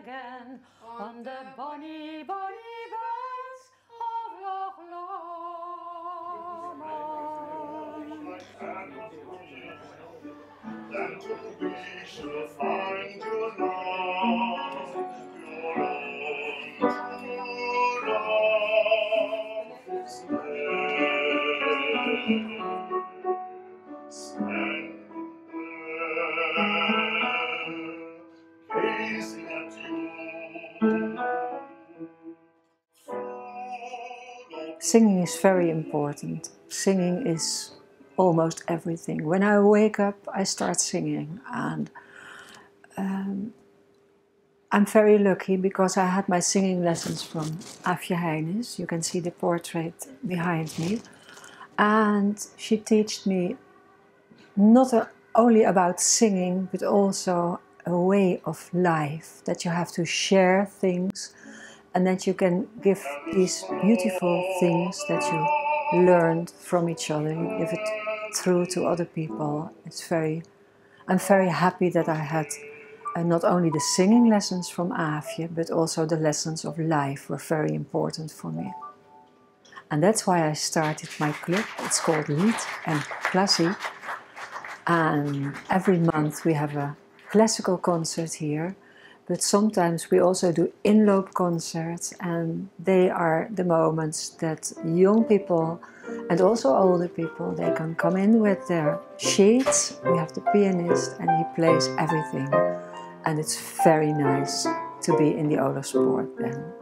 again on the bonny, bonny banks of Loch Lomond. Then we shall find Singing is very important. Singing is almost everything. When I wake up, I start singing, and um, I'm very lucky because I had my singing lessons from Aafje Heynis. You can see the portrait behind me, and she taught me not only about singing, but also a way of life that you have to share things and that you can give these beautiful things that you learned from each other, you give it through to other people. It's very, I'm very happy that I had uh, not only the singing lessons from Aafje, but also the lessons of life were very important for me. And that's why I started my club. It's called Lied and Klassie. And every month we have a classical concert here, but sometimes we also do inloop concerts, and they are the moments that young people and also older people they can come in with their sheets. We have the pianist, and he plays everything, and it's very nice to be in the Olofspoort then.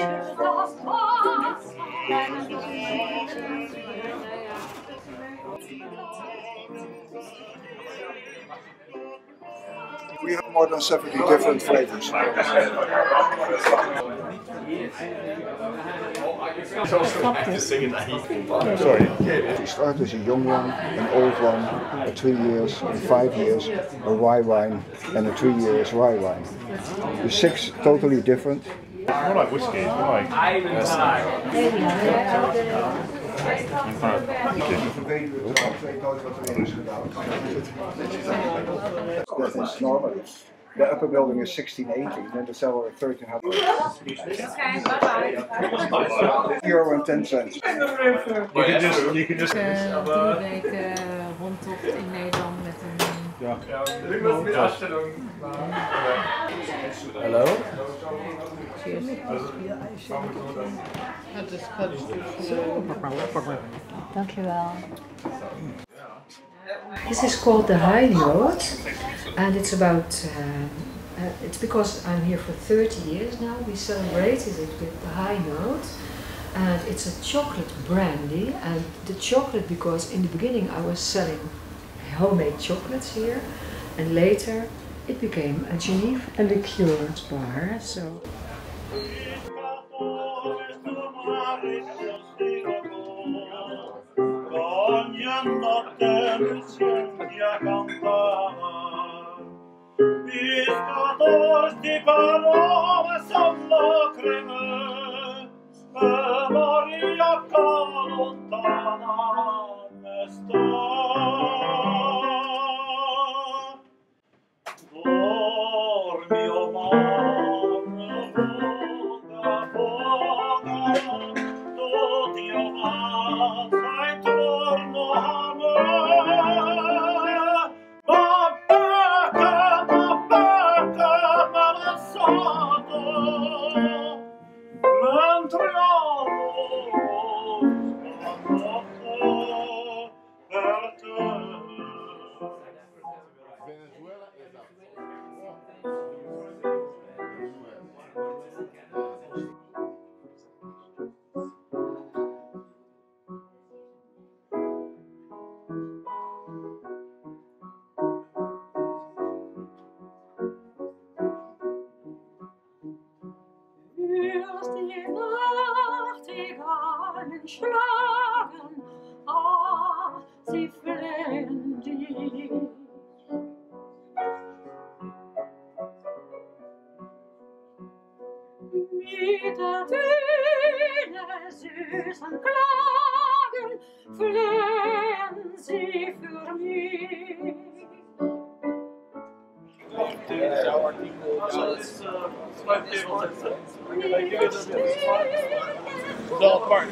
We have more than 70 different flavors. Sorry. We start with a young one, an old one, a three years, a five years, a rye wine, and a three years rye wine. The six totally different. More like whiskey, more like. That is normally. The upper building is 1680, then the cellar is 1300. Euro and 10 cents. You can just, you can just. Drie weken rondtocht in Nederland met een Hallo? Het is Dankjewel. This is called the High Note, and it's about. Uh, uh, it's because I'm here for 30 years now. We celebrated it with the High Note, and it's a chocolate brandy. And the chocolate, because in the beginning I was selling homemade chocolates here, and later it became a jenever and a liqueurs bar. So die Nachtigallen schlagen, ah, sie flehen dich. Mit der Töne süßen Klagen flehen Zo apart.